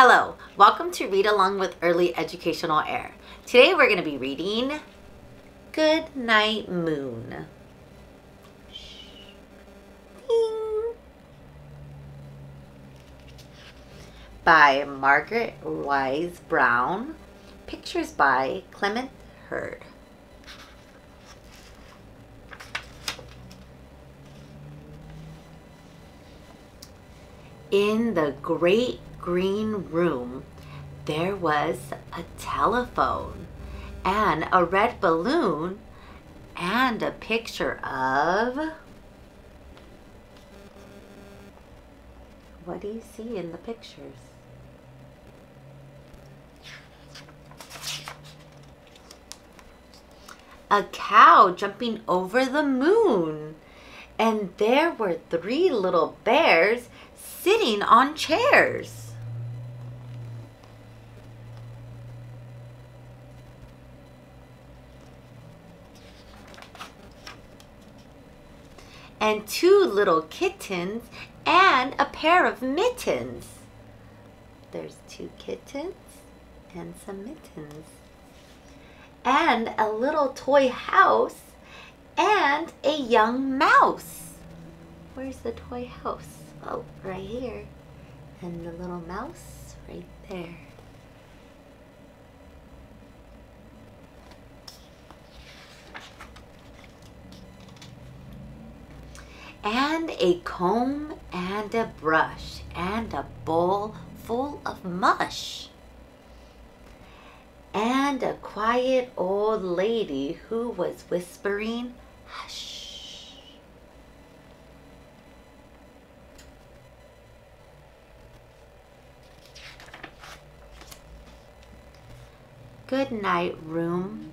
Hello, welcome to Read Along with Early Educational Airr. Today we're going to be reading Goodnight Moon. By Margaret Wise Brown. Pictures by Clement Hurd. In the great green room, there was a telephone and a red balloon and a picture of. What do you see in the pictures? A cow jumping over the moon. And there were three little bears sitting on chairs. And two little kittens and a pair of mittens. There's two kittens and some mittens. And a little toy house and a young mouse. Where's the toy house? Oh, right here. And the little mouse right there. And a comb and a brush and a bowl full of mush. And a quiet old lady who was whispering, hush. Good night, room.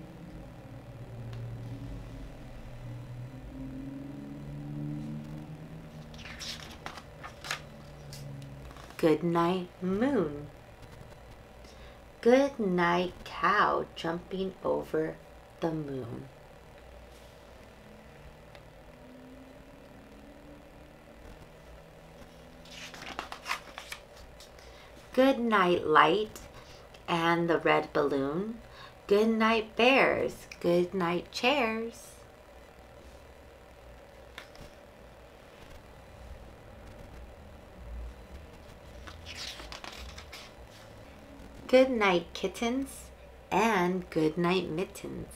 Good night, moon. Good night, cow jumping over the moon. Good night, light and the red balloon. Good night, bears. Good night, chairs. Good night, kittens, and good night, mittens.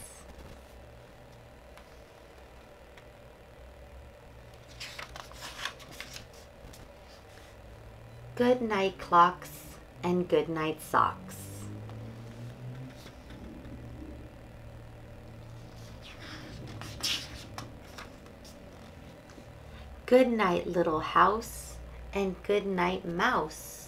Good night, clocks, and good night, socks. Good night, little house, and good night, mouse.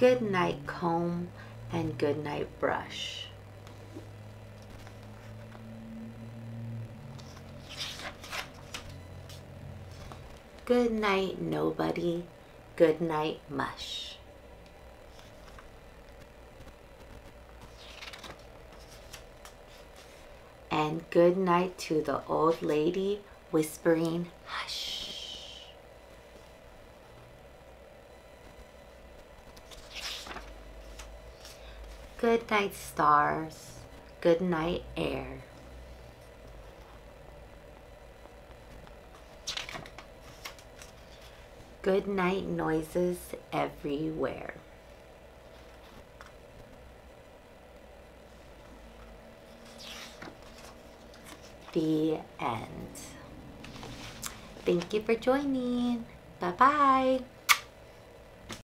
Good night, comb, and good night, brush. Good night, nobody. Good night, mush. and good night to the old lady whispering, hush. Good night, stars. Good night, air. Good night, noises everywhere. the end. Thank you for joining. Bye-bye.